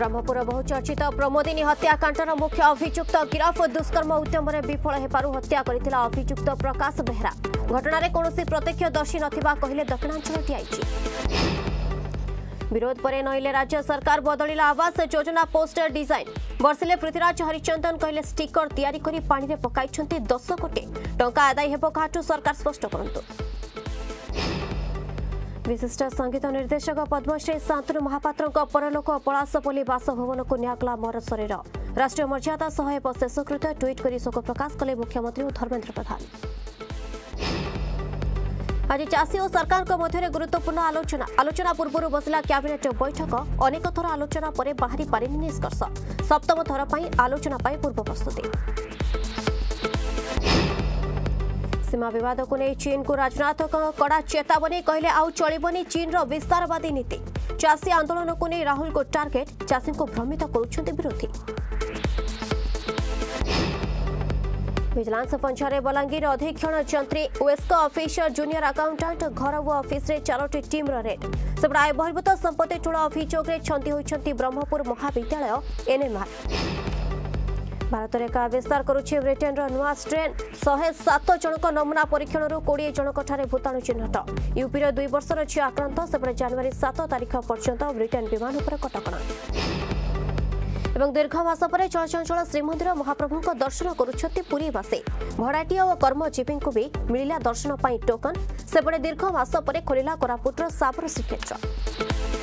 ବ୍ରହ୍ମପୁର ବହୁ ଚର୍ଚ୍ଚିତ ପ୍ରମୋଦିନୀ ହତ୍ୟାକାଣ୍ଡର ମୁଖ୍ୟ ଅଭିଯୁକ୍ତ ଗିରଫ ଦୁଷ୍କର୍ମ ଉଦ୍ୟମରେ ବିଫଳ ହେବାରୁ ହତ୍ୟା କରିଥିଲା ଅଭିଯୁକ୍ତ ପ୍ରକାଶ ବେହେରା ଘଟଣାରେ କୌଣସି ପ୍ରତ୍ୟକ୍ଷଦର୍ଶୀ ନଥିବା କହିଲେ ଦକ୍ଷିଣାଞ୍ଚଳ ଟିଆଇଛି ବିରୋଧ ପରେ ନଇଲେ ରାଜ୍ୟ ସରକାର ବଦଳିଲା ଆବାସ ଯୋଜନା ପୋଷ୍ଟର ଡିଜାଇନ୍ ବର୍ଷିଲେ ପୃଥ୍ୱୀରାଜ ହରିଚନ୍ଦନ କହିଲେ ଷ୍ଟିକର ତିଆରି କରି ପାଣିରେ ପକାଇଛନ୍ତି ଦଶ କୋଟି ଟଙ୍କା ଆଦାୟ ହେବ କାହାଠୁ ସରକାର ସ୍ପଷ୍ଟ କରନ୍ତୁ বিশিষ্ট সংগীত অনিরদেশক পদ্মশ্রী শান্তনু মহাপাত্রক পরলোকপন বাসভবনক ন্যায়কলা মৰসৰ ৰাষ্ট্ৰীয় মর্যাদা সহয়ে বশেষকৃত টুইট কৰি সক প্রকাশ কৰে মুখ্যমন্ত্রী ধৰ্মেশ্বৰ প্ৰধান আজি চাসিৰ সরকারক মধ্যৰে গুৰুতপৰ্ণ আলোচনা আলোচনা পূৰ্বৰ বসিলা কেবিনেটৰ বৈঠক अनेकතරা আলোচনা পরে বাহিৰি পৰি নিষ্কৰ্ষ সপ্তাহ থৰ পাই আলোচনা পাই পূৰ্বপ্ৰস্তুতি सीमा बद को नहीं चीन को राजनाथ कड़ा चेतावनी कहले आउ चलबनी चीन विस्तारवादी नीति चाषी आंदोलन को नहीं राहुल को टार्गेट चाषी को भ्रमित करोधी ଭିଜିଲାନ୍ସ ପଞ୍ଚାରେ ବଲାଙ୍ଗୀର ଅଧୀକ୍ଷଣ ଯନ୍ତ୍ରୀ ଓଏସ୍କ ଅଫିସର ଜୁନିୟର ଆକାଉଣ୍ଟାଣ୍ଟ ଘର ଓ ଅଫିସରେ ଚାରୋଟି ଟିମ୍ର ରେଡ୍ ସେପଟେ ଆୟ ବହିର୍ଭୂତ ସମ୍ପତ୍ତି ଠୁଳ ଅଭିଯୋଗରେ ଛନ୍ଦି ହୋଇଛନ୍ତି ବ୍ରହ୍ମପୁର ମହାବିଦ୍ୟାଳୟ ଏନ୍ଏମ୍ଆର୍ ଭାରତରେ ଏକା ବିସ୍ତାର କରୁଛି ବ୍ରିଟେନର ନୂଆ ଷ୍ଟ୍ରେନ୍ ଶହେ ସାତ ଜଣଙ୍କ ନମୁନା ପରୀକ୍ଷଣରୁ କୋଡ଼ିଏ ଜଣଙ୍କଠାରେ ଭୂତାଣୁ ଚିହ୍ନଟ ୟୁପିର ଦୁଇ ବର୍ଷର ଝିଅ ଆକ୍ରାନ୍ତ ସେପଟେ ଜାନୁଆରୀ ସାତ ତାରିଖ ପର୍ଯ୍ୟନ୍ତ ବ୍ରିଟେନ ବିମାନ ଉପରେ କଟକଣା এবং দীর্ঘ মাস পরে চলচঞ্চল শ্রীমন্দির মহাপ্রভুঙ্ দর্শন করুচ্ছন্তি পুরীবাসী ভড়াটিয়া ও কর্মজীবীঙ্কু বি মিলিলা দর্শন পাই টোকন সেপটে দীর্ঘ মাস পরে খোলিলা কোরাপুটর সাবর শ্রীক্ষেত্র